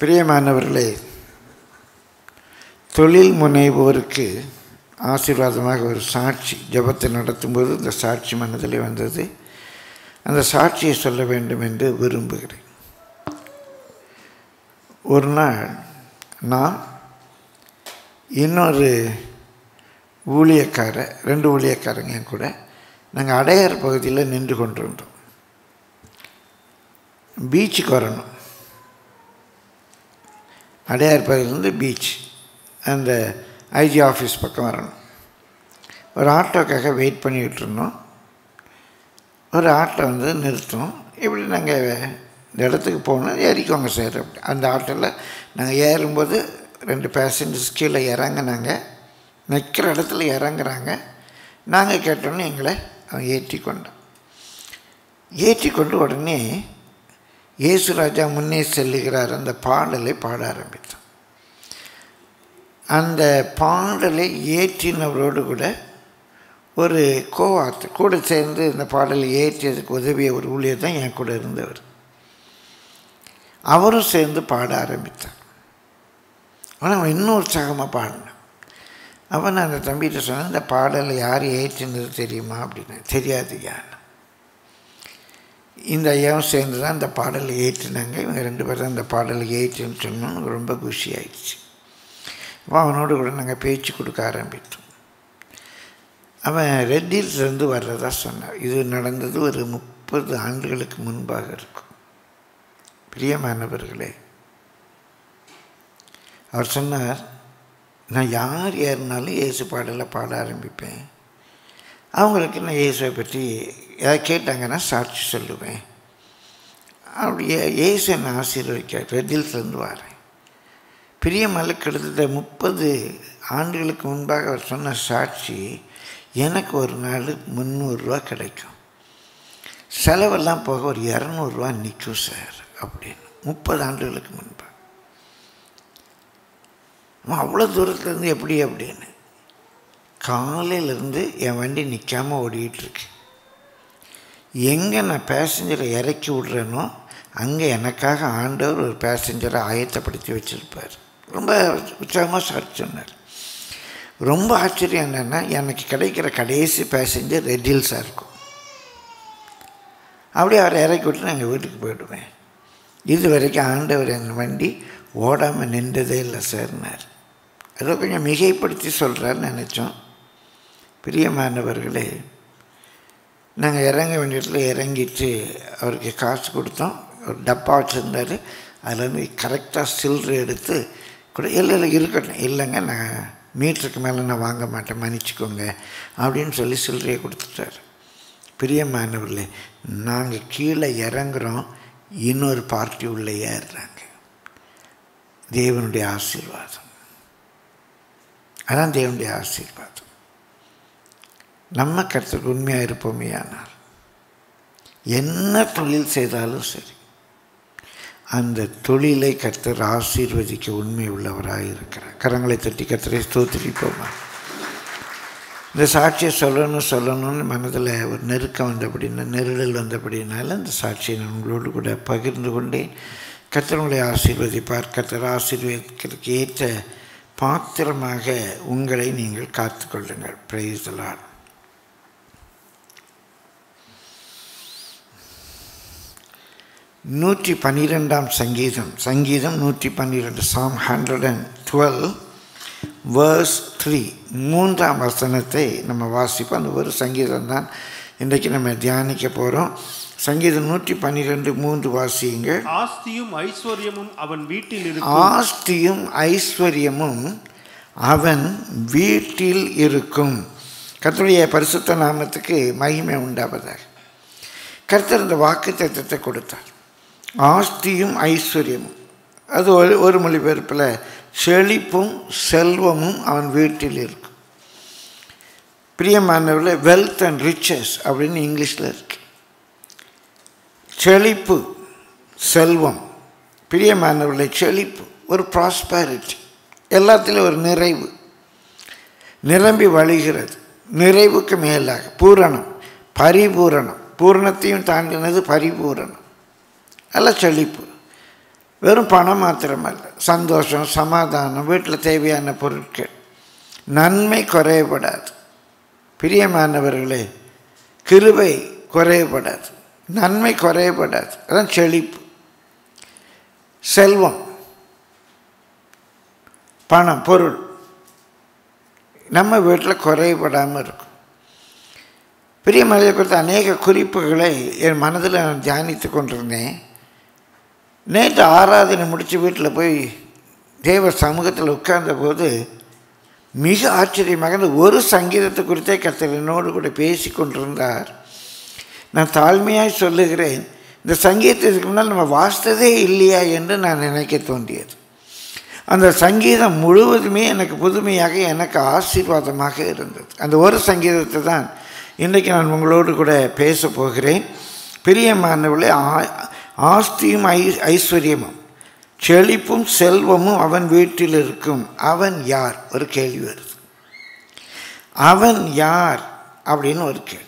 பிரியமானவர்களே தொழில் முனைவோருக்கு ஆசீர்வாதமாக ஒரு சாட்சி ஜபத்தை நடத்தும்போது இந்த சாட்சி மனதிலே வந்தது. அந்த சாட்சியை சொல்ல வேண்டும் என்று விரும்புகிறேன். ஒரு நாள் நான் இன்னொரு ஊழியக்காரர் ரெண்டு ஊழியக்காரங்க கூட நாங்கள் அடையார் பகுதியில் நின்று கொண்டிருந்தோம். பீச்சுக்கு வரணும். அடையார் பகுதியிலேருந்து பீச் அந்த ஐஜி ஆஃபீஸ் பக்கம் வரணும். ஒரு ஆட்டோக்காக வெயிட் பண்ணிக்கிட்டு இருந்தோம். ஒரு ஆட்டோ வந்து நிறுத்தும் இப்படி நாங்கள் இந்த இடத்துக்கு போகணும். ஏறிக்கோங்க சார் அப்படி அந்த ஆட்டோவில் நாங்கள் ஏறும்போது ரெண்டு பேசஞ்சர்ஸ் கீழே இறங்குனாங்க. நிற்கிற இடத்துல இறங்குறாங்க. நாங்கள் கேட்டோன்னே எங்களை அவன் ஏற்றி கொண்டான் ஏற்றி கொண்டு உடனே இயேசுராஜா முன்னே செல்லுகிறார். அந்த பாடலை பாட ஆரம்பித்தான். அந்த பாடலை ஏற்றினவரோடு கூட ஒரு கோவாத்து கூட சேர்ந்து இந்த பாடலை ஏற்றியதுக்கு உதவிய ஒரு ஊழியர் தான் என் கூட இருந்தவர். அவரும் சேர்ந்து பாட ஆரம்பித்தார் ஆனால் அவன் இன்னும் உற்சாகமாக பாடினான். அப்போ நான் அந்த தம்பிகிட்ட சொன்னேன் இந்த பாடலை யார் ஏற்றினது தெரியுமா? அப்படின்னு. தெரியாது யார்? இந்த ஐயாவும் சேர்ந்து தான் அந்த பாடலை ஏற்றினாங்க. இவங்க ரெண்டு பேரும் தான் அந்த பாடலை ஏற்றுன்னு சொன்னோன்னு ரொம்ப குஷி ஆயிடுச்சு அப்போ அவனோடு கூட நாங்கள் பேச்சு கொடுக்க ஆரம்பித்தோம். அவன் ரெட் ஹில்ஸ்லேருந்து வர்றதா சொன்னார். இது நடந்தது ஒரு முப்பது ஆண்டுகளுக்கு முன்பாக இருக்கும். பிரியமானவர்களே அவர் சொன்னார் நான் யார் ஏறினாலும் இயேசு பாடலை பாட ஆரம்பிப்பேன். அவங்களுக்கு நான் இயேசுவை பற்றி ஏதாவது கேட்டாங்கன்னா சாட்சி சொல்லுவேன். அப்படியே ஏ- இயேசு என்னை ஆசீர்வதிக்க ரெட்டில்ஸ்லேருந்து வரேன். பிரியமல்ல கிட்டத்தட்ட முப்பது ஆண்டுகளுக்கு முன்பாக அவர் சொன்ன சாட்சி எனக்கு ஒரு நாள் முந்நூறுரூவா கிடைக்கும். செலவெல்லாம் போக ஒரு இரநூறுவா நிற்கும் சார் அப்படின்னு. முப்பது ஆண்டுகளுக்கு முன்பாக அவ்வளோ தூரத்துலேருந்து எப்படி? அப்படின்னு. காலையிலேருந்து என் வண்டி நிற்காமல் ஓடிக்கிட்டு எங்கே நான் பேசஞ்சரை இறக்கி விட்றேனோ அங்கே எனக்காக ஆண்டவர் ஒரு பேசஞ்சரை ஆயத்தப்படுத்தி வச்சுருப்பார். ரொம்ப உற்சாகமாக சார் சொன்னார். ரொம்ப ஆச்சரியம் என்னென்னா எனக்கு கிடைக்கிற கடைசி பேசஞ்சர் ரெட்டில்ஸாக இருக்கும் அப்படியே அவரை இறக்கி விட்டு நான் எங்கள் வீட்டுக்கு போயிடுவேன். இது வரைக்கும் ஆண்டவர் என் வண்டி ஓடாமல் நின்றதே இல்லை சார்னார். ஏதோ கொஞ்சம் மிகைப்படுத்தி சொல்கிறாருன்னு நினச்சோம். பிரியமானவர்களே நாங்கள் இறங்க வேண்டிய இடத்துல இறங்கிட்டு அவருக்கு காசு கொடுத்தோம். ஒரு டப்பா வச்சுருந்தாரு. அதுலேருந்து கரெக்டாக சில்லறை எடுத்து கூட இல்லை இல்லை இருக்கட்டும். இல்லைங்க நான் மீட்டருக்கு மேலே நான் வாங்க மாட்டேன். மன்னிச்சிக்கோங்க. அப்படின்னு சொல்லி சில்லறையை கொடுத்துட்டாரு. பிரியமானவர்களே நாங்கள் கீழே இறங்குறோம். இன்னொரு பார்ட்டி உள்ளே ஏறுறாங்க. தேவனுடைய ஆசீர்வாதம். அதான் தேவனுடைய ஆசீர்வாதம். நம்ம கருத்துக்கு உண்மையாக இருப்போமே ஆனால் என்ன தொழில் செய்தாலும் சரி அந்த தொழிலை கர்த்தர் ஆசீர்வதிக்க உண்மை உள்ளவராக இருக்கிறார். கரங்களை தட்டி கர்த்தரை ஸ்தோத்திரிப்போமா? இந்த சாட்சியை சொல்லணும் சொல்லணும்னு மனதில் ஒரு நெருக்கம் வந்தபடினா நெருடல் வந்தபடினால அந்த சாட்சியை நான் உங்களோடு கூட பகிர்ந்து கொண்டேன். கர்த்தர் ஆசீர்வதிப்பார். கர்த்தர் ஆசீர்வதிக்கிறதுக்கு ஏற்ற பாத்திரமாக உங்களை நீங்கள் காத்துக்கொள்ளுங்கள். பிரைஸ்தலால் நூற்றி பன்னிரெண்டாம் சங்கீதம். சங்கீதம் நூற்றி பன்னிரெண்டு psalm hundred and twelve verse three மூன்றாம் வசனத்தை நம்ம வாசிப்போம். அந்த ஒரு சங்கீதம் தான் இன்றைக்கு நம்ம தியானிக்க போகிறோம் சங்கீதம் நூற்றி பன்னிரெண்டு மூன்று வாசியுங்கள். ஆஸ்தியும் ஐஸ்வர்யமும் அவன் வீட்டில் இருக்கும். ஆஸ்தியும் ஐஸ்வர்யமும் அவன் வீட்டில் இருக்கும். கர்த்தருடைய பரிசுத்த நாமத்துக்கு மகிமை உண்டாவதாக. கர்த்தர் இந்த வாக்கு தத்துவத்தை கொடுத்தார். ஆஸ்தியும் ஐஸ்வர்யமும். அது ஒரு ஒரு மொழிபெயர்ப்பில் செழிப்பும் செல்வமும் அவன் வீட்டில் இருக்கும். பிரியமானவர்கள் வெல்த் அண்ட் ரிச்சஸ் அப்படின்னு இங்கிலீஷில் இருக்கு. செழிப்பு செல்வம். பிரியமானவர்களே செழிப்பு ஒரு ப்ராஸ்பேரிட்டி எல்லாத்திலும் ஒரு நிறைவு. நிரம்பி வழிகிறது. நிறைவுக்கு மேலாக பூரணம் பரிபூரணம். பூரணத்தையும் தாண்டினது பரிபூரணம். நல்ல செழிப்பு வெறும் பணம் மாத்திரமல்ல சந்தோஷம் சமாதானம் வீட்டில் தேவையான பொருட்கள். நன்மை குறையப்படாது. பிரியமானவர்களே கிருவை குறையப்படாது. நன்மை குறையப்படாது. அதான் செழிப்பு. செல்வம். பணம் பொருள். நம்ம வீட்டில் குறைபடாமல் இருக்கும். பெரிய மலையை குறித்த அநேக குறிப்புகளை என் மனதில் நான் தியானித்து கொண்டிருந்தேன். நேற்று ஆராதனை முடித்து வீட்டில் போய் தேவ சமூகத்தில் உட்கார்ந்தபோது மிக ஆச்சரியமாக இந்த ஒரு சங்கீதத்தை குறித்தே கர்த்தர் என்னோடு கூட பேசி கொண்டிருந்தார் நான் தாழ்மையாக சொல்லுகிறேன் இந்த சங்கீதத்துக்கு முன்னால் நம்ம வாசித்ததே இல்லையா என்று நான் நினைக்க தோன்றியது. அந்த சங்கீதம் முழுவதுமே எனக்கு புதுமையாக எனக்கு ஆசீர்வாதமாக இருந்தது. அந்த ஒரு சங்கீதத்தை தான் இன்றைக்கு நான் உங்களோடு கூட பேச போகிறேன். பிரியமானவர்களே ஆ- ஆஸ்தியும் ஐ ஐஸ்வர்யமும் செழிப்பும் செல்வமும் அவன் வீட்டில் இருக்கும். அவன் யார்? ஒரு கேள்வி வருது. அவன் யார் அப்படின்னு ஒரு கேள்வி.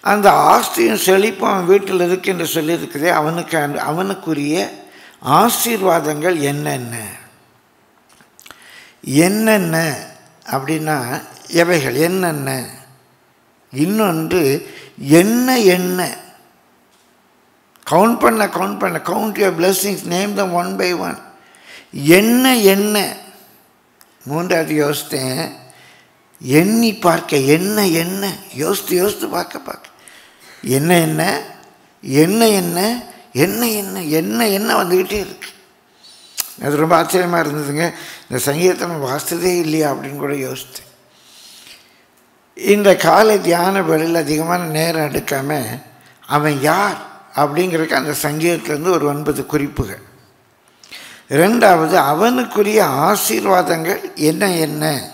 அந்த ஆஸ்தியும் செழிப்பும் அவன் வீட்டில் இருக்கு என்று சொல்லியிருக்கிறதே அவனுக்கு அந்த- அவனுக்குரிய ஆசீர்வாதங்கள் என்னென்ன? என்னென்ன அப்படின்னா எவைகள்? என்னென்ன? இன்னொன்று என்ன என்ன கவுண்ட் பண்ண கவுண்ட் பண்ண. Count your blessings name them one by one என்ன என்ன? மூன்றாவது யோசித்தேன். எண்ணி பார்க்க என்ன என்ன? யோசித்து யோசித்து பார்க்க பார்க்க. என்ன என்ன? என்ன என்ன? என்ன என்ன? என்ன என்ன வந்துக்கிட்டே இருக்கு. அது ரொம்ப ஆச்சரியமாக இருந்ததுங்க. இந்த சங்கீதத்தை நம்ம வாசித்ததே இல்லையா அப்படின்னு கூட யோசித்தேன். இந்த காலை தியான வேளையில் அதிகமான நேரம் எடுக்காமல் அவன் யார்? அப்படிங்கிறதுக்கு அந்த சங்கீதத்திலேருந்து ஒரு ஒன்பது குறிப்புகள். ரெண்டாவது அவனுக்குரிய ஆசீர்வாதங்கள் என்ன என்ன?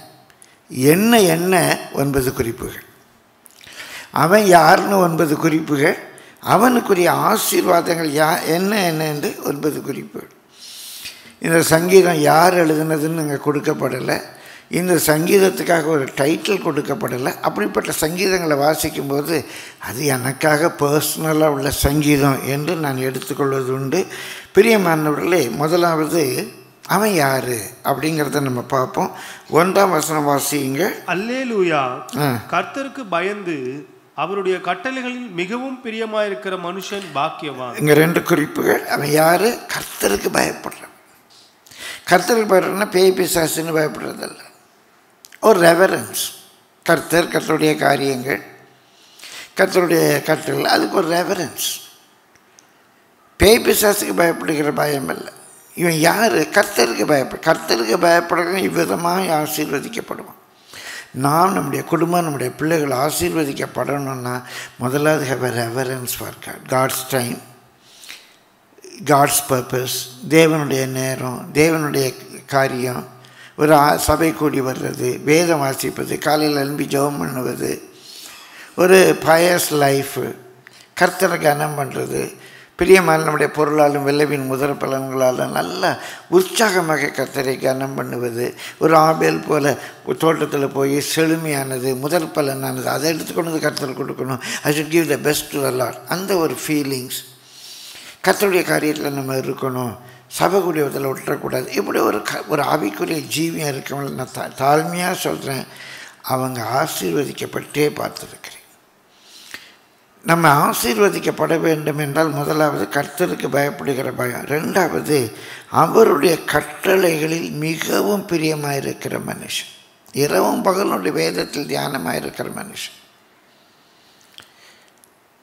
என்ன என்ன? ஒன்பது குறிப்புகள். அவன் யாருன்னு ஒன்பது குறிப்புகள். அவனுக்குரிய ஆசீர்வாதங்கள் யா என்ன என்ன என்று ஒன்பது குறிப்புகள். இந்த சங்கீதம் யார் எழுதுனதுன்னு இங்கே கொடுக்கப்படலை. இந்த சங்கீதத்துக்காக ஒரு டைட்டில் கொடுக்கப்படலை. அப்படிப்பட்ட சங்கீதங்களை வாசிக்கும்போது அது எனக்காக பர்சனலாக உள்ள சங்கீதம் என்று நான் எடுத்துக்கொள்வது உண்டு. பிரியமானவர்களே முதலாவது அவன் யார்? அப்படிங்கிறத நம்ம பார்ப்போம். ஒன்றாம் வசனம் வாசியுங்க. அல்லேலூயா. ஆ. கர்த்தருக்கு பயந்து அவருடைய கட்டளைகளில் மிகவும் பிரியமாயிருக்கிற மனுஷன் பாக்கியவான். இங்கே ரெண்டு குறிப்புகள். அவன் யார்? கர்த்தருக்கு பயப்படுறான் கர்த்தருக்கு பயப்படுறதுன்னா பேய் பிசாசுன்னு பயப்படுறதில்ல. ஒரு ரெவரன்ஸ் கர்த்தர் கர்த்தருடைய காரியங்கள் கர்த்தருடைய கட்டளை அதுக்கு ஒரு ரெவரன்ஸ் பேய் பிசாசுக்கு பயப்படுகிற பயம் இல்லை. இவன் யார்? கர்த்தருக்கு பயப்பட கர்த்தருக்கு பயப்படுறவன் இவ்விதமாக ஆசீர்வதிக்கப்படுவான். நாம் நம்முடைய குடும்பம் நம்முடைய பிள்ளைகள் ஆசீர்வதிக்கப்படணும்னா முதலாவது have a reverence for God God's time God's purpose தேவனுடைய நேரம் தேவனுடைய காரியம் ஒரு சபை கூடி வர்றது வேதம் வாசிப்பது காலையில் எழும்பி ஜெபம் பண்ணுவது ஒரு பயஸ் லைஃபு கர்த்தரை கனம் பண்ணுறது பிரியமான நம்முடைய பொருளாலும் விளைவின் முதற் பலன்களாலும் நல்லா உற்சாகமாக கர்த்தரை கனம் பண்ணுவது ஒரு ஆபேல் போல் தோட்டத்தில் போய் செழுமையானது முதற் பலனானது அதை எடுத்துக்கொண்டு வந்து கர்த்தர் கொடுக்கணும். I should give the best to Lord அந்த ஒரு ஃபீலிங்ஸ் கர்த்தருடைய காரியத்தில் நம்ம இருக்கணும். சபை கூடியத்தில் விட்டுறக்கூடாது. இப்படி ஒரு க ஒரு ஆவிக்குரிய ஜீவியம் இருக்கவங்கள நான் தா தாழ்மையாக சொல்கிறேன் அவங்க ஆசீர்வதிக்கப்பட்டே பார்த்துருக்கிறேன். நம்ம ஆசீர்வதிக்கப்பட வேண்டும் என்றால் முதலாவது கர்த்தருக்கு பயப்படுகிற பயம். ரெண்டாவது அவருடைய கட்டளைகளில் மிகவும் பிரியமாக இருக்கிற மனுஷன். இரவும் பகலுடைய வேதத்தில் தியானமாக இருக்கிற மனுஷன்.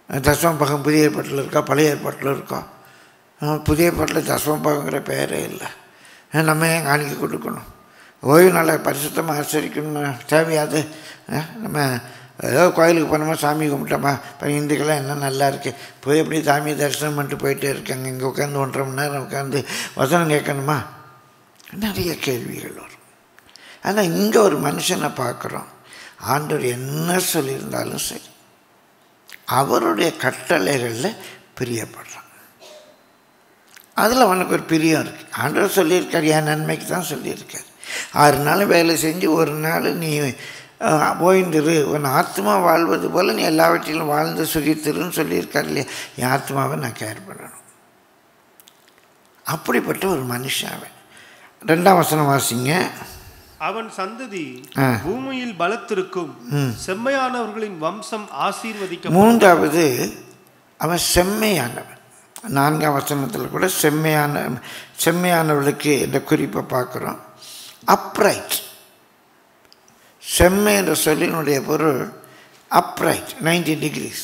தசம பகம் புதிய ஏற்பாட்டில் இருக்கா பழைய ஏற்பாட்டில் இருக்கா? புதிய பாட்டில் தசமபாகங்கிற பேரே இல்லை. நம்ம ஏன் காணிக்க கொடுக்கணும்? ஓய்வு நாளை பரிசுத்தமாக ஆச்சரிக்கணுமா தேவையாது. நம்ம ஏதோ கோயிலுக்கு போனோமா சாமி கும்பிட்டோமா இப்போ இந்துக்கெல்லாம் என்ன நல்லா இருக்குது போய் எப்படி சாமி தரிசனம் பண்ணிட்டு போயிட்டே இருக்காங்க. இங்கே உட்காந்து ஒன்றரை மணி நேரம் உட்காந்து வசனம் கேட்கணுமா? நிறைய கேள்விகள் வரும். ஆனால் இங்கே ஒரு மனுஷனை பார்க்குறோம். ஆண்டவர் என்ன சொல்லியிருந்தாலும் சரி. அவருடைய கட்டளைகளில் பிரியப்படுறான். அதில் அவனுக்கு ஒரு பிரியம் இருக்குது ஆண்டவர் சொல்லியிருக்கார் என் நன்மைக்கு தான் சொல்லியிருக்கார். ஆறு நாள் வேலை செஞ்சு ஒரு நாள் நீ ஓய்ந்திரு. உன் ஆத்மா வாழ்வது போல் நீ எல்லாவற்றிலும் வாழ்ந்து சுகித்திருன்னு சொல்லியிருக்கார் இல்லையா? என் ஆத்மாவை நான் கேர் பண்ணணும். அப்படிப்பட்ட ஒரு மனுஷன் அவன். ரெண்டாம் வசனம் வாசிங்க. அவன் சந்ததி. பூமியில் பலத்திருக்கும். செம்மையானவர்களின் வம்சம் ஆசீர்வதிக்க மூன்றாவது அவன் செம்மையானவன். நான்காம் வசனத்தில் கூட செம்மையான செம்மையானவளுக்கு இந்த குறிப்பை பார்க்குறோம். அப்ரைட் செம்மை என்ற சொல்லினுடைய பொருள் அப்ரைட் 90 டிகிரிஸ்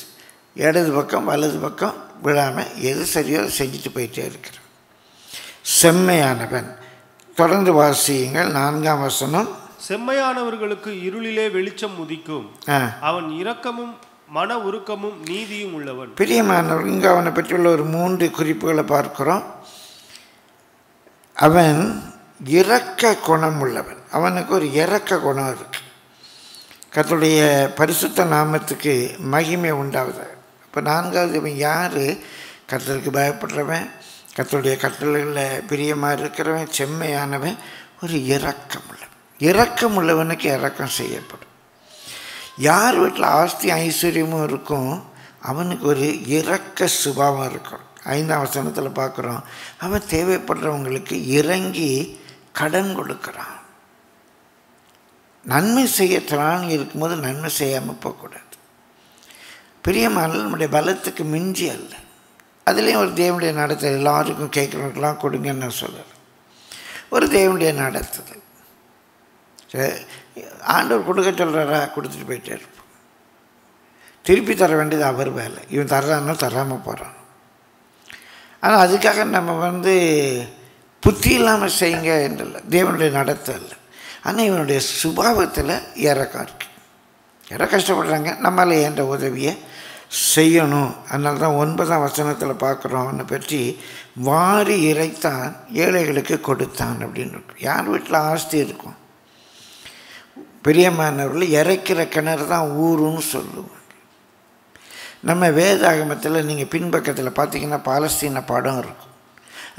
இடது பக்கம் வலது பக்கம் விழாமல் எது சரியோ செஞ்சுட்டு போயிட்டே இருக்கிறான் செம்மையானவன். தொடர்ந்து வாசியுங்கள் நான்காம் வசனம். செம்மையானவர்களுக்கு இருளிலே வெளிச்சம் உதிக்கும். அவன் இரக்கமும் மன உருக்கமும் நீதியும் உள்ளவன். பிரியமானவர் இங்கே அவனை பற்றியுள்ள ஒரு மூன்று குறிப்புகளை பார்க்கிறோம். அவன் இறக்க குணம் உள்ளவன். அவனுக்கு ஒரு இறக்க குணம் இருக்கு. கத்துடைய பரிசுத்த நாமத்துக்கு மகிமை உண்டாவது இப்போ நான்காவது இவன் யார்? கத்தருக்கு பயப்படுறவன் கத்தோடைய கட்டளைகளில் பிரியமாக இருக்கிறவன் செம்மையானவன் ஒரு இறக்கம் உள்ளவன். இறக்கம் உள்ளவனுக்கு இறக்கம் செய்யப்படும். யார் வீட்டில் ஆஸ்தி ஐஸ்வர்யமும் இருக்கும் அவனுக்கு ஒரு இரக்க சுபாவம் இருக்கும். ஐந்தாம் வசனத்தில் பார்க்குறோம். அவன் தேவைப்படுறவங்களுக்கு இறங்கி கடன் கொடுக்குறான். நன்மை செய்ய திராணி இருக்கும்போது நன்மை செய்யாமல் போகக்கூடாது. பிரியமான நம்முடைய பலத்துக்கு மிஞ்சி அல்ல. அதுலேயும் ஒரு தேவனுடைய நடத்தல் எல்லாருக்கும் கேட்குறவங்களுக்கெல்லாம் கொடுங்கன்னு நான் சொல்கிறேன் ஒரு தேவனுடைய நடத்துதல். ஆண்டவர் கொடுக்க சொல்கிறாரா கொடுத்துட்டு போயிட்டே இருப்போம் திருப்பி தர வேண்டியது அவர் வேலை. இவன் தர்றான்னா தராமல் போகிறான் ஆனால் அதுக்காக நம்ம வந்து புத்தி இல்லாமல் செய்யுங்க என்றில்லை. தேவனுடைய நடத்தல் ஆனால் இவனுடைய சுபாவத்தில் இறக்கம் இருக்குது யாரோ கஷ்டப்படுறாங்க. நம்மளால் ஏன்ற உதவியை செய்யணும். அதனால தான் ஒன்பதாம் வசனத்தில் பார்க்குறோம். அவனை பற்றி வாரி இறைத்தான் ஏழைகளுக்கு கொடுத்தான் அப்படின்னு இருக்கு. யார் வீட்டில் ஆஸ்தி இருக்கும்? பிரியமானவர்கள் இறைக்கிற கிணறு தான் ஊருன்னு சொல்லுவோம் நம்ம வேதாகமத்தில் நீங்கள் பின்பக்கத்தில் பார்த்தீங்கன்னா பாலஸ்தீன படம் இருக்கும்.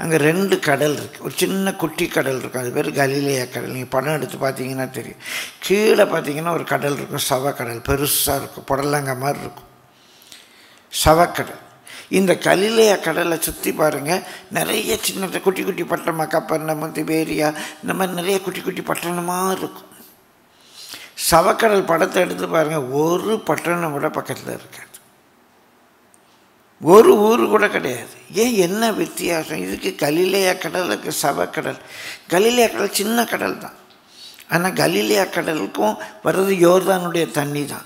அங்கே ரெண்டு கடல் இருக்குது ஒரு சின்ன குட்டி கடல் இருக்கும். அது பேர் கலிலேயா கடல். நீங்கள் படம் எடுத்து பார்த்தீங்கன்னா தெரியும். கீழே பார்த்தீங்கன்னா ஒரு கடல் இருக்கும். சவக்கடல் பெருசாக இருக்கும். புடலங்க மாதிரி இருக்கும். சவக்கடல் இந்த கலிலேயா கடலை சுற்றி பாருங்கள் நிறைய சின்ன குட்டி குட்டி பட்டணமாக கப்பர்ணம் திபேரியா இந்த மாதிரி நிறைய குட்டி குட்டி பட்டணமாக இருக்கும். சவக்கடல் படத்தை எடுத்து பாருங்கள் ஒரு பட்டணம் கூட பக்கத்தில் இருக்காது. ஒரு ஊர் கூட கிடையாது. ஏன் என்ன வித்தியாசம்? இதுக்கு கலிலேயா கடலுக்கு சவக்கடல். கலிலேயா கடல் சின்ன கடல் தான். ஆனால் கலிலேயா கடலுக்கும் வர்றது யோர்தானுடைய தண்ணி தான்.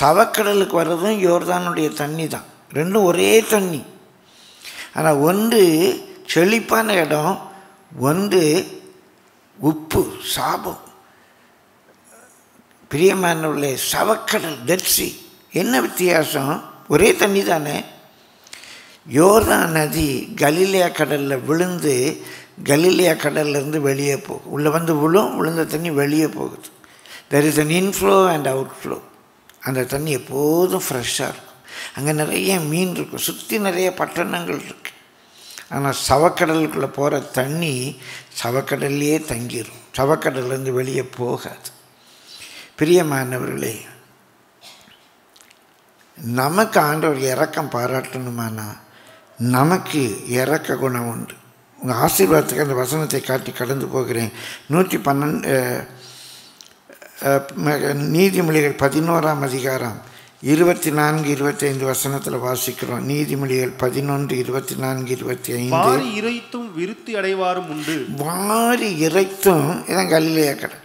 சவக்கடலுக்கு வர்றதும் யோர்தானுடைய தண்ணி தான். ரெண்டும் ஒரே தண்ணி. ஆனால் ஒன்று செழிப்பான இடம் ஒன்று உப்பு சாபம். பிரியமானவர்களே சவக்கடல் டெட்சி என்ன வித்தியாசம்? ஒரே தண்ணி தானே? யோர்தா நதி கலிலியா கடலில் விழுந்து கலிலியா கடல்லேருந்து வெளியே போகும் உள்ளே வந்து விழும் விழுந்த தண்ணி வெளியே போகுது. There is an inflow and outflow அந்த தண்ணி எப்போதும் ஃப்ரெஷ்ஷாக இருக்கும். அங்கே நிறைய மீன் இருக்கும். சுற்றி நிறைய பட்டணங்கள் இருக்குது ஆனால் சவக்கடலுக்குள்ளே போகிற தண்ணி சவக்கடல்லையே தங்கிடும் சவக்கடல்லேருந்து வெளியே போகாது. பிரியமானவர்களே நமக்கு ஆண்டவர் இறக்கம் பாராட்டணுமானா? நமக்கு இறக்க குணம் உண்டு. உங்கள் ஆசீர்வாதத்துக்கு அந்த வசனத்தை காட்டி கடந்து போகிறேன். நூற்றி பன்னெண்டு நீதிமொழிகள் பதினோராம் அதிகாரம் இருபத்தி நான்கு இருபத்தைந்து வசனத்தில் வாசிக்கிறோம். நீதிமொழிகள் பதினொன்று இருபத்தி நான்கு இருபத்தி ஐந்து வாரி இறைத்தும் விருத்தி அடைவாரும் உண்டு. வாரி இறைத்தும் இதான் கல்லிலேயே கடை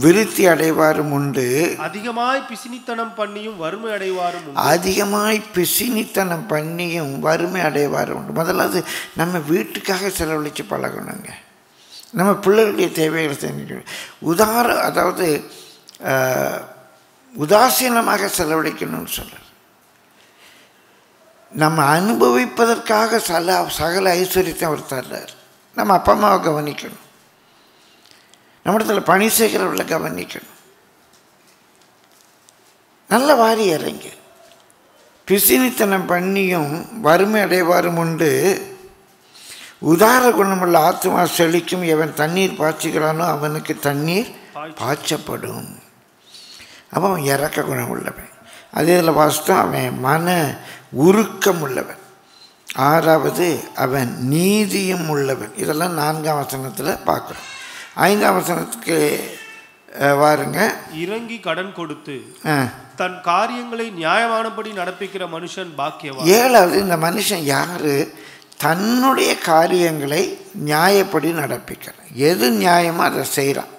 விருத்தி அடைவாரும் உண்டு. அதிகமாய் பிசினித்தனம் பண்ணியும் வறுமை அடைவாரும் அதிகமாய் பிசினித்தனம் பண்ணியும் வறுமை அடைவார் உண்டு. முதல்ல அது நம்ம வீட்டுக்காக செலவழித்து பழகணுங்க. நம்ம பிள்ளைகளுடைய தேவைகளை தெரிஞ்சுக்கணும். உதார அதாவது உதாசீனமாக செலவழிக்கணும்னு சொல்கிறார் நம்ம அனுபவிப்பதற்காக சல சகல ஐஸ்வர்யத்தை அவர் தர்றார். நம்ம அப்பா அம்மாவை கவனிக்கணும். நம்மிடத்தில் பணி செய்கிறவர்களை கவனிக்கணும். நல்ல வாரி இறங்க. பிசினித்தனம் பண்ணியும் வறுமை அடைவாரும் உண்டு. உதார குணமுள்ள ஆத்மா செழிக்கும் எவன் தண்ணீர் பாய்ச்சுகிறானோ அவனுக்கு தண்ணீர் பாய்ச்சப்படும். அப்போ அவன் இறக்க குணம் உள்ளவன் அதே இதில் வாசித்தோம் அவன் மன உருக்கம் உள்ளவன். ஆறாவது அவன் நீதியும் உள்ளவன். இதெல்லாம் நான்காம் வசனத்தில் பார்க்குறோம் ஐந்தாம் வசனத்துக்கு வாருங்க. இறங்கி கடன் கொடுத்து. தன் காரியங்களை நியாயமானபடி நடப்பிக்கிற மனுஷன் பாக்கியவான். ஏழாவது இந்த மனுஷன் யார்? தன்னுடைய காரியங்களை நியாயப்படி நடப்பிக்கிறான். எது நியாயமோ அதை செய்கிறான்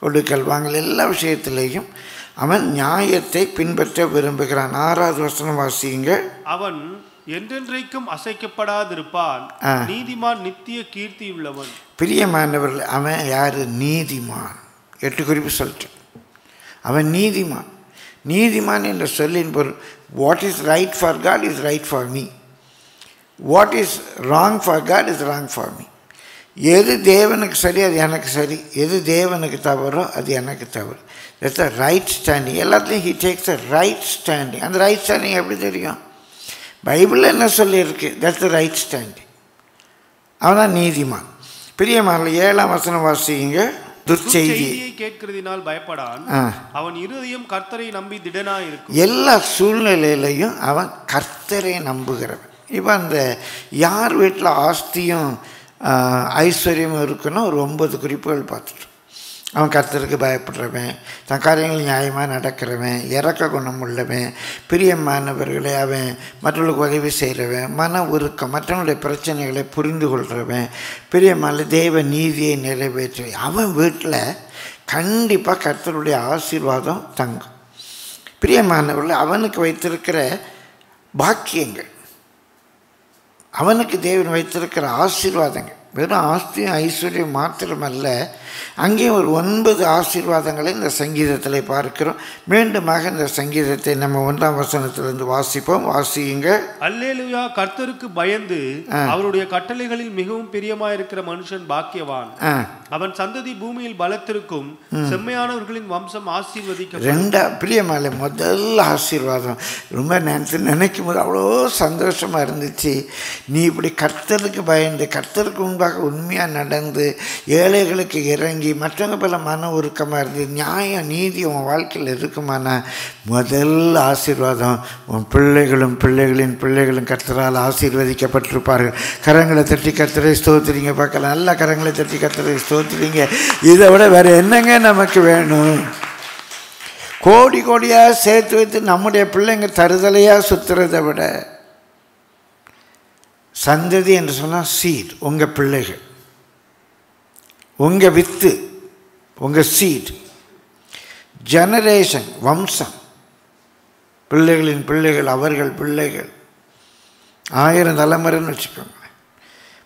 கொடுக்கல் வாங்கல் எல்லா விஷயத்திலேயும் அவன் நியாயத்தை பின்பற்ற விரும்புகிறான். ஆறாவது வசனம் வாசியுங்க அவன் என்றென்றைக்கும் அசைக்கப்படாதிருப்பான். நீதிமான் நித்திய கீர்த்தி உள்ளவன் பிரியமானவர்கள் அவன் யார்? நீதிமான். எட்டு குறிப்பு சொல்லிட்டேன் அவன் நீதிமான். நீதிமான் என்ற சொல்லின் பொருள் what is right for God is right for me what is wrong for God is wrong for me எது தேவனுக்கு சரி அது எனக்கு சரி. எது தேவனுக்கு தவறோ அது எனக்கு தவறு. தட்ஸ் அ ரைட் ஸ்டாண்டிங் எல்லாத்துலேயும் he takes a right standing அந்த ரைட் ஸ்டாண்டிங் எப்படி தெரியும்? பைபிளில் என்ன சொல்லியிருக்கு? தட்ஸ் த ரைட் ஸ்டாண்டிங் அவன் நீதிமான். பிரியமான ஏழாம் வசனம் வாசிங்க. துர்ச்செய்தி. கேட்கிறதினால் பயப்படான். அவன் இருதயம் கர்த்தரை நம்பி திடனா இருக்கும் எல்லா சூழ்நிலையிலையும் அவன் கர்த்தரை நம்புகிறவன். இப்போ அந்த யார் வீட்டில் ஆஸ்தியும் ஐஸ்வர்யமும் இருக்குன்னா ஒரு ஒன்பது குறிப்புகள் பார்த்துட்டோம் அவன் கருத்தருக்கு பயப்படுறவன் தன் காரியங்கள் நியாயமாக நடக்கிறவன் இறக்க குணம் உள்ளவன் பிரியமானவர்களை அவன் மற்றவர்களுக்கு உதவி செய்கிறவன் மன உருக்கம் மற்றவங்களுடைய பிரச்சனைகளை புரிந்து கொள்கிறவன் பிரியமான தேவ நீதியை நிறைவேற்ற அவன் வீட்டில் கண்டிப்பாக கர்த்தருடைய ஆசீர்வாதம் தங்கும். பிரியமானவர்கள் அவனுக்கு வைத்திருக்கிற பாக்கியங்கள் அவனுக்கு தேவன் வைத்திருக்கிற ஆசீர்வாதங்கள் வெறும் ஆஸ்தியும் ஐஸ்வர்யம் மாத்திரமல்ல அங்கேயும் ஒரு ஒன்பது ஆசீர்வாதங்களை இந்த சங்கீதத்தில் பார்க்கிறோம். மீண்டுமாக இந்த சங்கீதத்தை நம்ம ஒன்றாம் வசனத்திலிருந்து வாசிப்போம். வாசியுங்க. அல்லேலுயா கர்த்தருக்கு பயந்து அவருடைய கட்டளைகளில் மிகவும் பிரியமாயிருக்கிற மனுஷன் பாக்கியவான். அவன் சந்ததி பூமியில் பலத்திருக்கும் செம்மையானவர்களின் வம்சம் ஆசீர்வதிக்க ரெண்டா பிரியமால முதல் ஆசீர்வாதம். ரொம்ப நினச்சி நினைக்கும் போது அவ்வளோ சந்தோஷமாக இருந்துச்சு. நீ இப்படி கர்த்தருக்கு பயந்து கர்த்தருக்கு முன்பாக உண்மையாக நடந்து ஏழைகளுக்கு இறங்கி மற்றவங்க பல மன உருக்கமாக இருந்து நியாயம் நீதி உன் வாழ்க்கையில் இருக்குமானா? முதல் ஆசீர்வாதம் உன் பிள்ளைகளும் பிள்ளைகளின் பிள்ளைகளும் கர்த்தரால் ஆசீர்வதிக்கப்பட்டிருப்பார்கள். கரங்களை தட்டி கர்த்தரை ஸ்தோத்துறீங்க பார்க்கலாம். நல்லா கரங்களை தட்டி கர்த்தரை ஸ்தோத்துறீங்க இதை விட வேறு என்னங்க நமக்கு வேணும்? கோடி கோடியாக சேர்த்து வைத்து நம்முடைய பிள்ளைங்க தருதலையாக சுற்றுறதை விட சந்ததி என்று சொன்னால் சீட் உங்கள் பிள்ளைகள். உங்கள் வித்து உங்கள் சீட் ஜெனரேஷன் வம்சம். பிள்ளைகளின் பிள்ளைகள் அவர்கள் பிள்ளைகள். ஆயிரம் தலைமுறைன்னு வச்சுக்கோங்க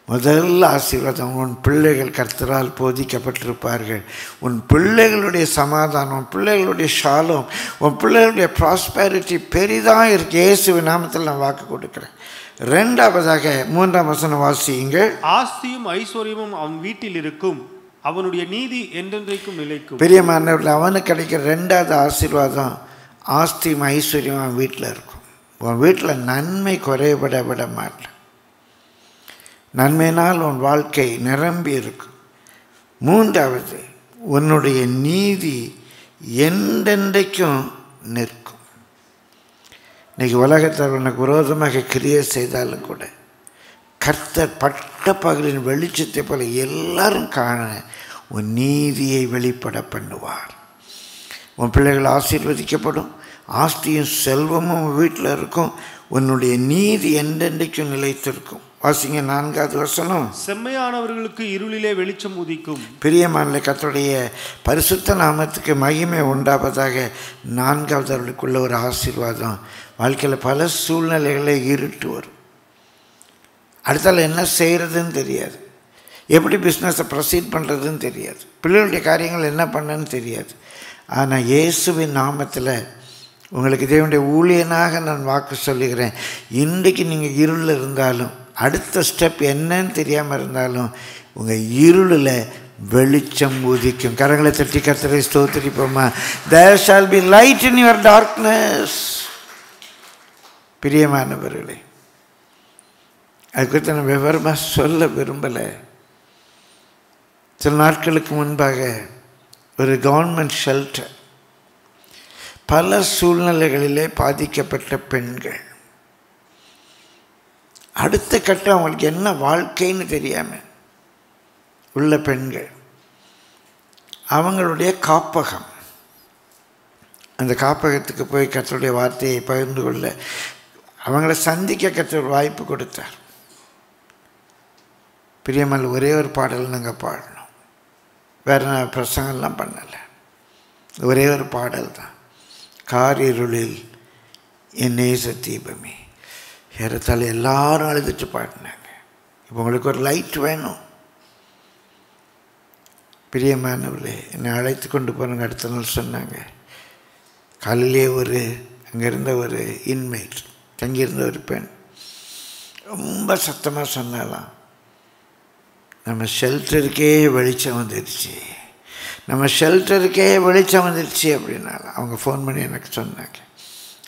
முதல் ஆசீர்வாதம் உன் பிள்ளைகள் கர்த்தரால் போதிக்கப்பட்டிருப்பார்கள். உன் பிள்ளைகளுடைய சமாதானம் உன் பிள்ளைகளுடைய ஷாலம் உன் பிள்ளைகளுடைய ப்ராஸ்பேரிட்டி பெரிதாக இருக்கு. இயேசு நாமத்தில் நான் வாக்கு கொடுக்குறேன். ரெண்டாவதாக மூன்றாம் வசனம் வாசியுங்கள். ஆஸ்தியும் ஐஸ்வர்யமும் அவன் வீட்டில் இருக்கும். அவனுடைய நீதி என்றென்றைக்கும் நிலைக்கும். பெரியமானவர்கள் அவனுக்கு கிடைக்கிற ரெண்டாவது ஆசீர்வாதம் ஆஸ்தியும் ஐஸ்வர்யம் அவன் வீட்டில் இருக்கும். உன் வீட்டில் நன்மை குறைபட விட மாட்டேன். நன்மையினால் உன் வாழ்க்கை நிரம்பி இருக்கும். மூன்றாவது உன்னுடைய நீதி என்றென்றைக்கும் நிற்கும். இன்றைக்கி உலகத்தில் உனக்கு விரோதமாக கிரியை செய்தாலும் கூட கர்த்தர் பட்ட பகலின் வெளிச்சத்தை போல எல்லாரும் காண உன் நீதியை வெளிப்பட பண்ணுவார். உன் பிள்ளைகள் ஆசீர்வதிக்கப்படும். ஆஸ்தியும் செல்வமும் வீட்டில் இருக்கும். உன்னுடைய நீதி என்றென்றைக்கும் நிலைத்திருக்கும். வாசிங்க நான்காவது வசனம். செம்மையானவர்களுக்கு இருளிலே வெளிச்சம் உதிக்கும். பிரியமான கர்த்தருடைய பரிசுத்த நாமத்துக்கு மகிமை உண்டாவதாக நான்காவது அவர்களுக்குள்ள ஒரு ஆசீர்வாதம். வாழ்க்கையில் பல சூழ்நிலைகளை இருட்டு வரும். அடுத்தால என்ன செய்கிறதுன்னு தெரியாது. எப்படி பிஸ்னஸை ப்ரொசீட் பண்ணுறதுன்னு தெரியாது. பிள்ளைகளுடைய காரியங்கள் என்ன பண்ணுன்னு தெரியாது. ஆனால் இயேசுவின் நாமத்தில் உங்களுக்கு தேவனுடைய ஊழியனாக நான் வாக்கு சொல்லுகிறேன். இன்றைக்கு நீங்கள் இருளில் இருந்தாலும் அடுத்த ஸ்டெப் என்னன்னு தெரியாமல் இருந்தாலும் உங்கள் இருளில் வெளிச்சம் உதிக்கும் கரங்களை தட்டி கத்தரை ஸ்தோத்திரிப்போமா? There shall be light in your darkness பிரியமானவர்களே அது குறித்து நான் விவரமாக சொல்ல விரும்பலை. சில நாட்களுக்கு முன்பாக ஒரு கவர்மெண்ட் ஷெல்டர் பல சூழ்நிலைகளிலே பாதிக்கப்பட்ட பெண்கள். அடுத்த கட்டம் அவங்களுக்கு என்ன வாழ்க்கைன்னு தெரியாமல் உள்ள பெண்கள். அவங்களுடைய காப்பகம். அந்த காப்பகத்துக்கு போய் கத்தருடைய வார்த்தையை பகிர்ந்து கொள்ள அவங்கள சந்திக்க கத்தர் ஒரு வாய்ப்பு கொடுத்தார். பிரியமல் ஒரே ஒரு பாடல் நாங்கள் பாடினோம் வேறு நான் பிரசங்கம்லாம் பண்ணலை. ஒரே ஒரு பாடல் தான். காரிருளில் என் நேச தீபமே. ஏறத்தால் எல்லாரும் அழுதுட்டு பாடினாங்க. இப்போ உங்களுக்கு ஒரு லைட் வேணும். பிரியமானவர்களே என்னை அழைத்து கொண்டு போனாங்க அடுத்த நாள் சொன்னாங்க. காலையிலே ஒரு அங்கே இருந்த ஒரு இன்மேட் தங்கியிருந்த ஒரு பெண் ரொம்ப சத்தமாக சொன்னாலாம் நம்ம ஷெல்டருக்கே வெளிச்சம் வந்துடுச்சு நம்ம ஷெல்டருக்கே வெளிச்சம் வந்துடுச்சு அப்படின்னால அவங்க ஃபோன் பண்ணி எனக்கு சொன்னாங்க.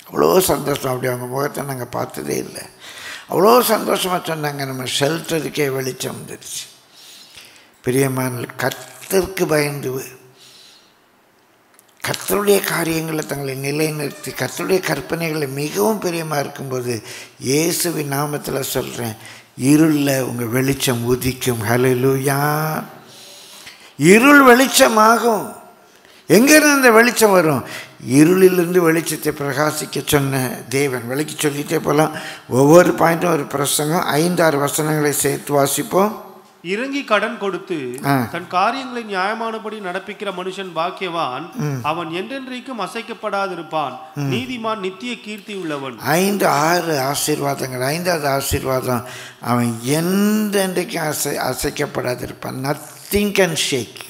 அவ்வளோ சந்தோஷம். அப்படி அவங்க முகத்தை நாங்கள் பார்த்ததே இல்லை. அவ்வளோ சந்தோஷமாக சொன்னாங்க. நம்ம ஷெல்டருக்கே வெளிச்சம் வந்துடுச்சு பிரியமான கத்திற்கு பயந்து கத்தருடைய காரியங்களை தங்களை நிலைநிறுத்தி கத்தருடைய கற்பனைகளை மிகவும் பிரியமாக இருக்கும்போது இயேசுவின் நாமத்தில் சொல்கிறேன் இருளில் உங்கள் வெளிச்சம் உதிக்கும். ஹலலூயா இருள் வெளிச்சமாகும். எங்கேருந்து அந்த வெளிச்சம் வரும்? இருளிலிருந்து வெளிச்சத்தை பிரகாசிக்க சொன்ன தேவன். விளக்கி சொல்லிட்டே போகலாம் ஒவ்வொரு பாயிண்ட்டும் ஒரு பிரசங்கம். ஐந்தாறு வசனங்களை சேர்த்து வாசிப்போம். இறங்கி கடன் கொடுத்து. தன் காரியங்களை நியாயமானபடி நடப்பிக்கிற மனுஷன் பாக்கியவான். அவன் என்றென்றைக்கும் அசைக்கப்படாதிருப்பான். நீதிமான் நித்திய கீர்த்தி உள்ளவன். ஐந்து ஆறு ஆசீர்வாதங்கள் ஐந்தாவது ஆசீர்வாதம். அவன் எந்தென்றைக்கும் அசை அசைக்கப்படாதிருப்பான். நத்திங் கேன் ஷேக்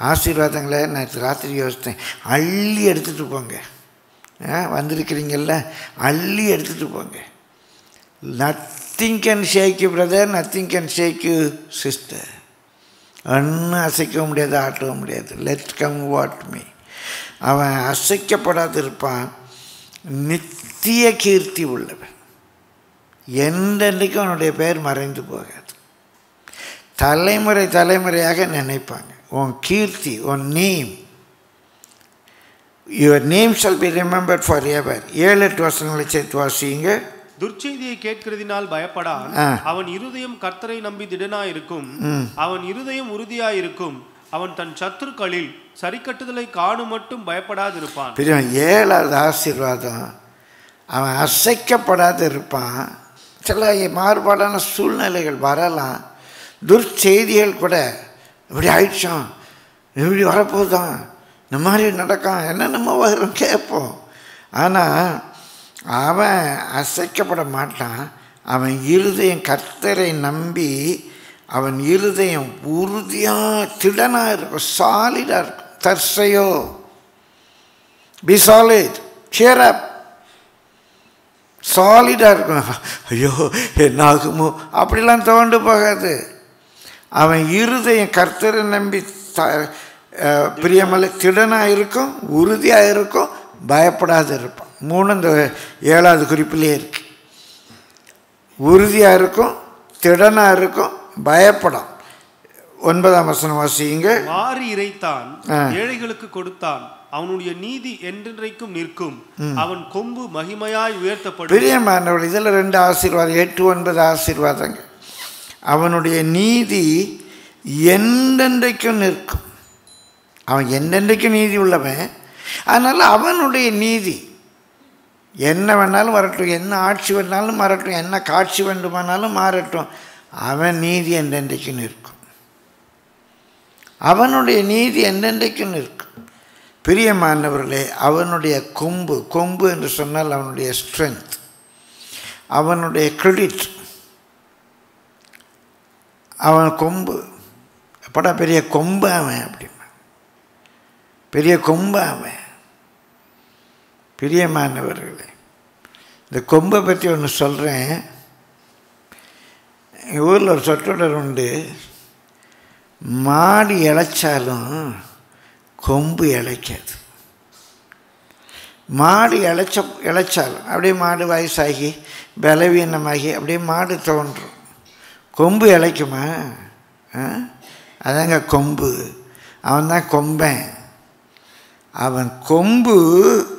ஆசீர்வாதங்களை நேற்று ராத்திரி யோசித்தேன். அள்ளி எடுத்துகிட்டு போங்க. வந்திருக்கிறீங்கல்ல? அள்ளி எடுத்துகிட்டு போங்க. Nothing can shake you brother nothing can shake you sister ஒன்றும் அசைக்கவும் முடியாது ஆட்டவும் முடியாது. லெட் கம் வாட் மீ அவன் அசைக்கப்படாது இருப்பான். நித்திய கீர்த்தி உள்ளவன். என்றென்றைக்கும் அவனுடைய பெயர் மறைந்து போகாது. தலைமுறை தலைமுறையாக நினைப்பாங்க. உன் கீர்த்தி உன் name your name shall be remembered for ever ஏழு எட்டு வருஷங்களை சேர்த்து வாசிங்க துர்ச்செய்தியை கேட்கிறதினால் பயப்படான். அவன் இருதயம் கர்த்தரை நம்பி திடனாயிருக்கும். அவன் இருதயம் உறுதியாயிருக்கும். அவன் தன் சத்துருக்களில் சரிக்கட்டுதலை காணும் மட்டும் பயப்படாதிருப்பான். பெரிய ஏழாவது ஆசீர்வாதம். அவன் அசைக்கப்படாது இருப்பான் சில மாறுபாடான சூழ்நிலைகள் வரலாம். துர்ச்செய்திகள் கூட இப்படி ஆயிடுச்சான் இப்படி வரப்போதான் இந்த மாதிரி நடக்கும். என்னென்னமோ வரும் கேட்போம். ஆனால் அவன் அசைக்கப்பட மாட்டான். அவன் இருதயம் கர்த்தரை நம்பி அவன் இருதயம் உறுதியாக திடனாக இருக்கும் சாலிடாக இருக்கும். தர்சையோ பி சாலிட் cheer அப் சாலிடாக இருக்கும். ஐயோ என்ன ஆகுமோ? அப்படிலாம் தோண்டு போகாது. அவன் இருதயம் கர்த்தரை நம்பி த பிரியமலை திடனாக இருக்கும் உறுதியாக இருக்கும் பயப்படாது இருப்பான். மூணு இந்த ஏழாவது குறிப்பிலே இருக்கு. உறுதியாக இருக்கும் திடனாக இருக்கும் பயப்படும். ஒன்பதாம் வசனம் வாசியுங்க. மாறி இறைத்தான். ஏழைகளுக்கு கொடுத்தான். அவனுடைய நீதி என்றென்றைக்கும் நிற்கும். அவன் கொம்பு மகிமையாய் உயர்த்தப்படும். பிரியமானவள் இதில் ரெண்டு ஆசீர்வாதம் எட்டு ஒன்பது ஆசீர்வாதங்கள் அவனுடைய நீதி என்றென்றைக்கும் நிற்கும். அவன் என்றென்றைக்கும் நீதி உள்ளவன். அதனால் அவனுடைய நீதி என்ன வேணாலும் வரட்டும் என்ன ஆட்சி வேணாலும் மாறட்டும் என்ன காட்சி வேண்டுமானாலும் மாறட்டும். அவன் நீதி என்றென்றைக்கும் இருக்கும். அவனுடைய நீதி என்றென்றைக்கும் இருக்கும். பிரியமானவர்களே அவனுடைய கொம்பு கொம்பு என்று சொன்னால் அவனுடைய ஸ்ட்ரென்த் அவனுடைய கிரெடிட் அவன் கொம்பு. எப்படா பெரிய கொம்பு அவன் அப்படிமா பெரிய கொம்பு அவன். பிரியமானவர்களே இந்த கொம்பை பற்றி ஒன்று சொல்கிறேன் எங்கள் ஊரில் ஒரு சொற்றொடர் உண்டு. மாடு இழைச்சாலும் கொம்பு இழைக்காது. மாடு இழைச்ச இழைச்சாலும் அப்படியே மாடு வயசாகி பலவீனமாகி அப்படியே மாடு தோன்றும். கொம்பு இழைக்குமா? ஆ? அதாங்க கொம்பு. அவன் தான் கொம்பன். அவன் கொம்பு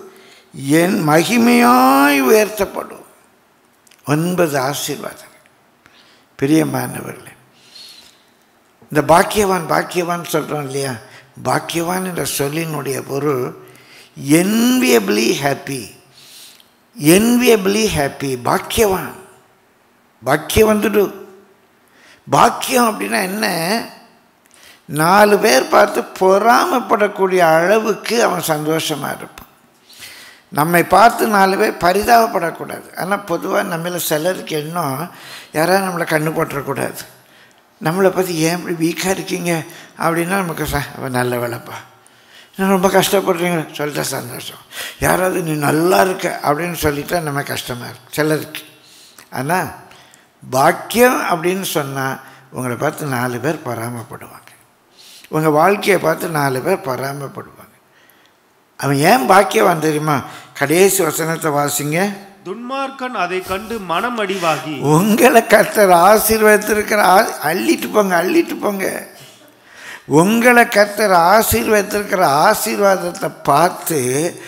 என் மகிமையாய் உயர்த்தப்படும். ஒன்பது ஆசீர்வாதம் பிரியமானவர்களே இந்த பாக்கியவான் பாக்கியவான் சொல்கிறோம் இல்லையா? பாக்கியவான் என்ற சொல்லினுடைய பொருள் என்வியபிளி ஹாப்பி என்வியபிளி ஹாப்பி பாக்கியவான். பாக்கியம் வந்துடு. பாக்கியம் அப்படின்னா என்ன? நாலு பேர் பார்த்து பொறாமைப்படக்கூடிய அளவுக்கு அவன் சந்தோஷமாக இருப்பான். நம்மை பார்த்து நாலு பேர் பரிதாபப்படக்கூடாது. ஆனால் பொதுவாக நம்மள சிலருக்கு எண்ணம் யாராவது நம்மளை கண்ணு போட்டுறக்கூடாது. நம்மளை பற்றி ஏன் இப்படி வீக்காக இருக்கீங்க? அப்படின்னா நமக்கு ச அவன் நல்ல வேலைப்பா. நான் ரொம்ப கஷ்டப்படுறீங்க? சொல்லிட்டா சந்தோஷம். யாராவது நீ நல்லா இருக்க அப்படின்னு சொல்லிட்டா நம்ம கஷ்டமாக இருக்கு சிலருக்கு. ஆனால் பாக்கியம் அப்படின்னு சொன்னால் உங்களை பார்த்து நாலு பேர் பராமப்படுவாங்க உங்கள் வாழ்க்கையை பார்த்து நாலு பேர் பராமப்படுவாங்க அவன் ஏன் பாக்கியவான் தெரியுமா? கடைசி வசனத்தை வாசிங்க. துன்மார்க்கன் அதை கண்டு மனம் அடிவாகி. உங்களை கர்த்தர் ஆசீர்வதித்திருக்கிற ஆ- அள்ளிட்டு போங்க அள்ளிட்டு போங்க. உங்களை கர்த்தர் ஆசீர்வதித்திருக்கிற ஆசீர்வாதத்தை பார்த்து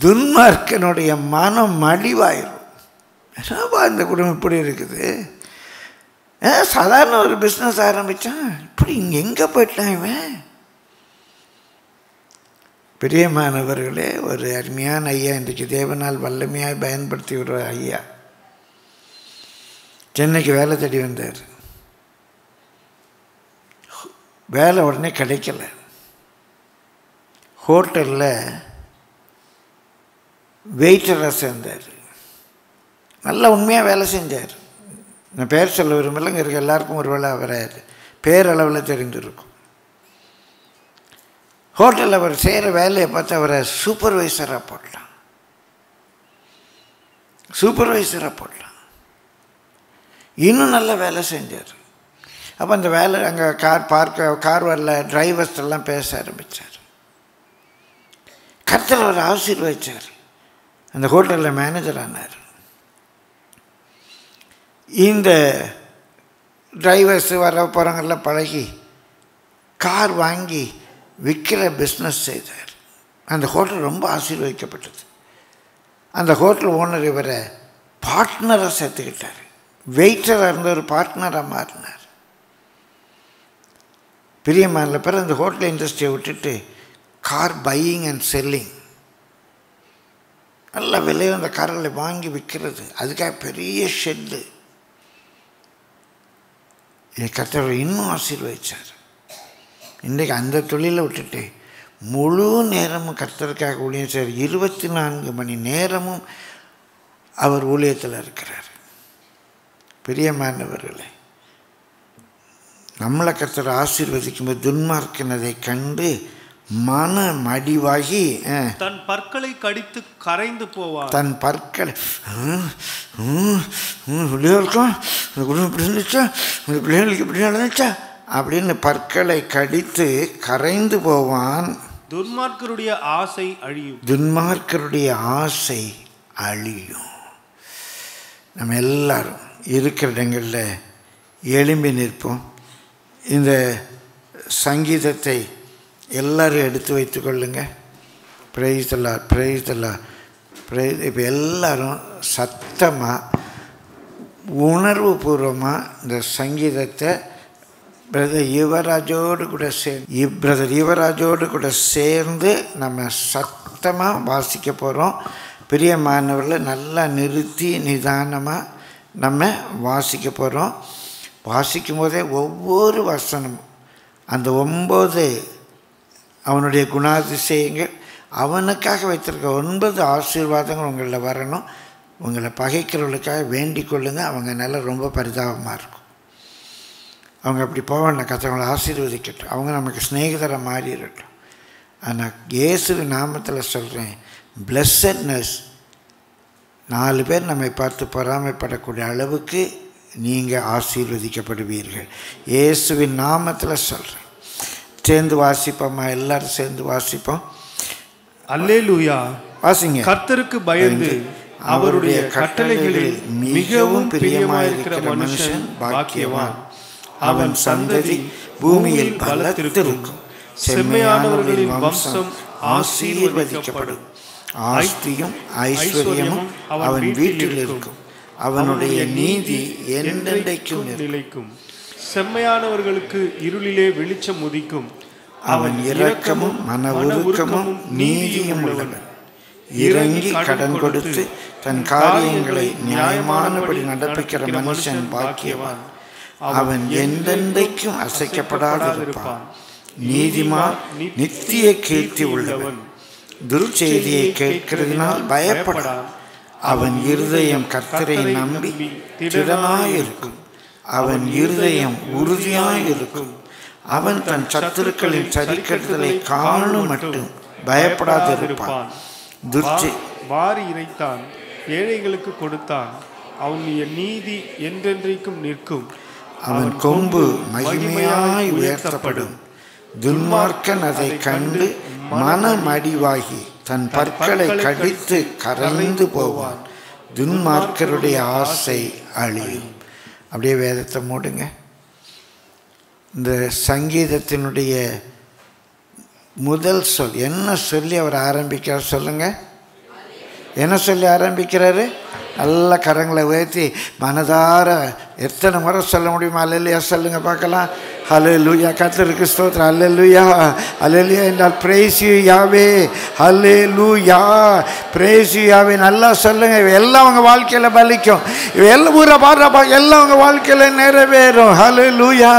துன்மார்க்கனுடைய மனம் மடிவாயிரும். என்னப்பா இந்த குடும்பம் இப்படி இருக்குது? சாதாரண ஒரு பிஸ்னஸ் ஆரம்பித்தான் இப்படி இங்கே எங்கே போயிட்டான் இவன்? பிரியமானவர்களே ஒரு அருமையான ஐயா இன்றைக்கு தேவனால் வல்லமையாக பயன்படுத்தி விடுற ஐயா. சென்னைக்கு வேலை தேடி வந்தார். வேலை உடனே கிடைக்கல. ஹோட்டலில் வெயிட்டராக சேர்ந்தார். நல்லா உண்மையாக வேலை செஞ்சார். நான் பேர் சொல்ல விரும்பல இங்கே இருக்க எல்லாருக்கும் ஒரு வேலை அவரை பேரளவில் தெரிஞ்சிருக்கும் ஹோட்டலில் அவர் செய்கிற வேலையை பார்த்து அவரை சூப்பர்வைசராக போடலாம் சூப்பர்வைசராக போடலாம் இன்னும் நல்ல வேலை செஞ்சார். அப்போ அந்த வேலை அங்கே கார் பார்க்க கார் வரல டிரைவர்ஸ்டெல்லாம் பேச ஆரம்பித்தார் கருத்தில் அவர் ஆசீர்வதிச்சார். அந்த ஹோட்டலில் மேனேஜர் ஆனார். இந்த டிரைவர்ஸ் வர போகிறவங்கெல்லாம் பழகி கார் வாங்கி விற்கிற பிஸ்னஸ் செய்தார். அந்த ஹோட்டல் ரொம்ப ஆசீர்வதிக்கப்பட்டது. அந்த ஹோட்டல் ஓனர் இவரை பார்ட்னராக சேர்த்துக்கிட்டார். வெயிட்டராக இருந்த ஒரு பார்ட்னராக மாறினார். பிரியமான பேர் அந்த ஹோட்டல் இண்டஸ்ட்ரியை விட்டுட்டு கார் பையிங் அண்ட் செல்லிங் நல்ல விலை அந்த கார்களை வாங்கி விற்கிறது அதுக்காக பெரிய ஷெட்டு என் கர்த்தர் இன்னும் ஆசீர்வதிச்சார். இன்றைக்கு அந்த தொழிலை விட்டுட்டு முழு நேரமும் கர்த்தருக்காக ஊழியம் செய்கிறார் இருபத்தி நான்கு மணி நேரமும் அவர் ஊழியத்தில் இருக்கிறார். பிரியமானவர்களே நம்மளை கர்த்தர் ஆசீர்வதிக்கும்போது துன்மார்க்கினதை கண்டு மன மடிவாகி தன் பற்களை கடித்து கரைந்து போவான் தன் பற்களை "ஹம், ஹம், ஹம், இப்படியா இருக்கும். இந்த குடும்பம் இப்படி இருந்துச்சா? இந்த பிள்ளைகளுக்கு இப்படி நடந்துச்சா? அப்படின்னு பற்களை கடித்து கரைந்து போவான். துன்மார்க்கருடைய ஆசை அழியும். துன்மார்க்கருடைய ஆசை அழியும். நம்ம எல்லாரும் இருக்கிற இடங்களில் எழும்பி நிற்போம். இந்த சங்கீதத்தை எல்லாரும் எடுத்து வைத்துக்கொள்ளுங்க பிரைத்தலா பிரைத்தலா பிரை இப்போ எல்லாரும் சத்தமாக உணர்வு பூர்வமாக இந்த சங்கீதத்தை பிரதர் யுவராஜோடு கூட சேர்ந்து பிரதர் யுவராஜோடு கூட சேர்ந்து நம்ம சத்தமாக வாசிக்க போகிறோம் பிரியமானவர்களை நல்லா நிறுத்தி நிதானமாக நம்ம வாசிக்க போகிறோம் வாசிக்கும் போதே ஒவ்வொரு வசனமும் அந்த ஒம்பது அவனுடைய குணாதிசயங்கள் அவனுக்காக வைத்திருக்க ஒன்பது ஆசீர்வாதங்கள் உங்களில் வரணும். உங்களை பகைக்கிறவர்களுக்காக வேண்டிக் கொள்ளுங்கள் அவங்க நல்லா ரொம்ப பரிதாபமாக இருக்கும். அவங்க அப்படி போவாங்க கத்தவங்களை ஆசீர்வதிக்கட்டும். அவங்க நமக்கு சிநேகிதரை மாறிடட்டும். ஆனால் இயேசுவின் நாமத்தில் சொல்கிறேன் பிளஸ்ஸட்னஸ் நாலு பேர் நம்மை பார்த்து பொறாமைப்படக்கூடிய அளவுக்கு நீங்கள் ஆசீர்வதிக்கப்படுவீர்கள். இயேசுவின் நாமத்தில் சொல்கிறேன் சேர்ந்து வாசிப்போம்மா எல்லாரும் சேர்ந்து வாசிப்போம். அல்லேலூயா. வாசிங்க. கர்த்தருக்கு பயந்து அவருடைய கட்டளைகளில் மிகவும் பிரியமாயிருக்கிற மனுஷன் பாக்கியவான். அவன் சந்ததி பூமியில் பலத்திருக்கும். செம்மையானவர்களின் வம்சம் ஆசீர்வதிக்கப்படும். ஆஸ்தியும் ஐஸ்வர்யமும் அவன் வீட்டில் இருக்கும். அவனுடைய நீதி என்றென்றைக்கும் நிலைக்கும். செம்மையானவர்களுக்கு இருளிலே வெளிச்சம் உதிக்கும். அவன் இரக்கமும் மன உருக்கமும் நீதியும் உள்ளவன். இறங்கி கடன் கொடுத்து தன் காரியங்களை நியாயமானபடி நடப்பிக்கிற மனுஷன் பாக்கியவான். அவன் எந்தெந்தைக்கும் அசைக்கப்படாதிருப்பான். நீதிமான் நித்திய கீர்த்தி உள்ளவன். துர்ச்செய்தியை கேட்கிறதினால் பயப்படான் அவன் இருதயம் கர்த்தரை நம்பி திடனாயிருக்கும். அவன் இருதயம் உறுதியாயிருக்கும். அவன் தன் சத்துருக்களின் சரிக்கட்டுதலை காணும் மட்டும் பயப்படாதிருப்பான். துர்ச்செய் வாரி இறைத்தான் ஏழைகளுக்கு கொடுத்தான். அவனுடைய நீதி என்றென்றைக்கும் நிற்கும். அவன் கொம்பு மகிமையாய் உயர்த்தப்படும். துன்மார்க்கன் அதை கண்டு மனமடிவாகி தன் பற்களை கடித்து கரைந்து போவான். துன்மார்க்கருடைய ஆசை அழியும். அப்படியே வேதத்தை மூடுங்க. இந்த சங்கீதத்தினுடைய முதல் சொல் என்ன சொல்லி அவர் ஆரம்பிக்கிறார் சொல்லுங்க. என்ன சொல்லி ஆரம்பிக்கிறாரு? நல்ல கரங்களை உயர்த்தி மனதார எத்தனை முறை சொல்ல முடியுமா? அல்லையா சொல்லுங்க பார்க்கலாம். ஹலோ லூயா கத்தருக்கு ஸ்தோத்திரம். அல்ல லூயா அல்லையா என்றால் பிரேஸ் யாவே ஹலே லூயா பிரேசியு யாவே நல்லா சொல்லுங்க. இவை எல்லாம் உங்கள் வாழ்க்கையில் பலிக்கும். இவை எல்லாம் ஊரை பாடுறப்பா எல்லாம் உங்கள் வாழ்க்கையில் நிறைவேறும். ஹலே லூயா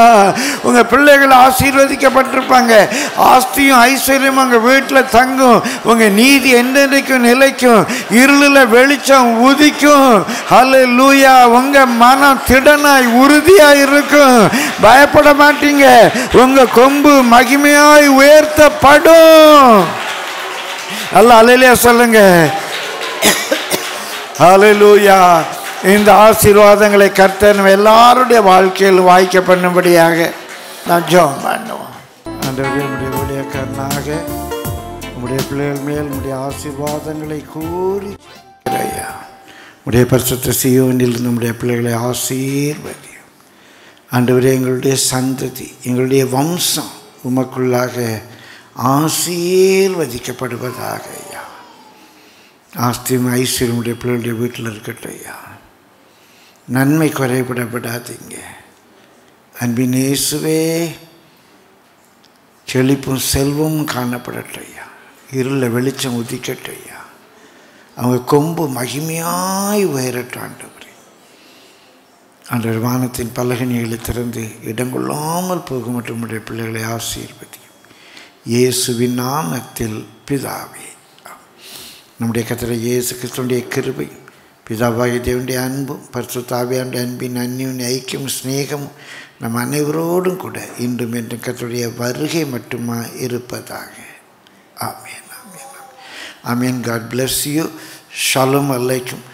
உங்கள் பிள்ளைகள் ஆசீர்வதிக்கப்பட்டிருப்பாங்க. ஆஸ்தியும் ஐஸ்வர்யமும் உங்கள் வீட்டில் தங்கும். உங்கள் நீதி என்றென்றைக்கும் நிலைக்கும். இருளில் வெளிச்சம் உதிக்கும். ஹலே லூயா உங்கள் மனம் கண்டனாய் உறுதியாய் இருக்கும் பயப்பட மாட்டீங்க. உங்க கொம்பு மகிமையாய் உயர்த்தப்படும். அல்ல அலையிலே சொல்லுங்க. அலையிலூயா இந்த ஆசீர்வாதங்களை கர்த்தன் எல்லாருடைய வாழ்க்கையில் வாய்க்க பண்ணும்படியாக நான் ஜோம் பண்ணுவோம். ஆண்டவரே உடைய கண்ணாக உடைய பிள்ளைகள் மேல் உடைய ஆசீர்வாதங்களை கூறி ஐயா. உடைய பரிசுத்த சியோனில் நம்முடைய பிள்ளைகளை ஆசீர்வதியும். ஆண்டவரே எங்களுடைய சந்ததி எங்களுடைய வம்சம் உமக்குள்ளாக ஆசீர்வதிக்கப்படுவதாக ஐயா. ஆஸ்தியும் ஐஸ்வர்யமுடைய பிள்ளைகளுடைய வீட்டில் இருக்கட்டும் ஐயா. நன்மை குறைபடப்படாதீங்க. அன்பின் இயேசுவே செழிப்பும் செல்வமும் காணப்படட்டும் ஐயா. இருளில் வெளிச்சம் உதிக்கட்டும் ஐயா. அவங்க கொம்பு மகிமையாய் உயரட்டும் ஆண்டவரே ஆண்டவர் வானத்தின் பலகனிகளை திறந்து இடங்கொள்ளாமல் போகும் மற்றும் உடைய பிள்ளைகளை ஆசீர்வதியும். இயேசுவின் நாமத்தில் பிதாவே. நம்முடைய கத்திர இயேசு கிறிஸ்துடைய கிருபை பிதாவாகிய தேவனுடைய அன்பும் பரிசுத்தாவியானுடைய அன்பின் அந்நியின் ஐக்கியம் ஸ்நேகமும் நம் அனைவரோடும் கூட இன்றும் என்றும் கத்தருடைய வருகை மட்டுமா இருப்பதாக. ஆமேன் ஆமேன் ஆமேன். காட் பிளஸ் யூ ஷாலும் அலைக்கும்